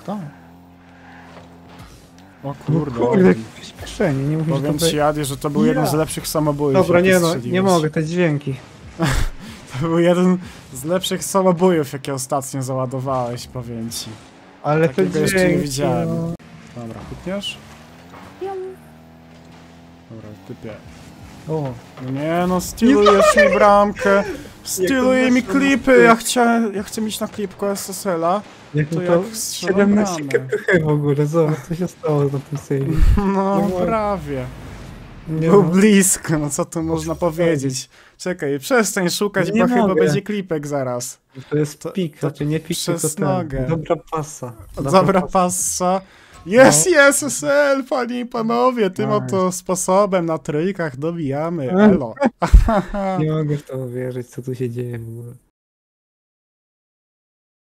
To. O Kurde, kurde. kurde przyspieszenie, nie mówisz, że Powiem to... ci, Adi, że to był jeden Ja. z lepszych samobójów. Dobra, nie no, nie mogę, te dźwięki. To był jeden z lepszych samobójów, jakie ostatnio załadowałeś, powiem ci. Ale Takiego dźwięki... jeszcze nie widziałem. No. Dobra, hutniesz? Dobra, typie. O, No Nie no, stylujesz mi bramkę. Styluje mi klipy, tył. ja chciałem, ja chcę mieć na klipku SSL-a. jak To to, jak strzelam 17 bramę. kph w ogóle, zobacz co się stało na tym save. No, mogę. prawie. Nie Był no. blisko, no co tu można powiedzieć. Czekaj, przestań szukać, Nie bo chyba będzie klipek zaraz. To jest To- pik, to znaczy nie pik, przez ten. nogę. Dobra pasa. Dobra passa. Jest, No. jest, SSL, panie i panowie, tym Nice. oto sposobem na trójkach dobijamy. Elo. Nie mogę w to uwierzyć, co tu się dzieje w ogóle.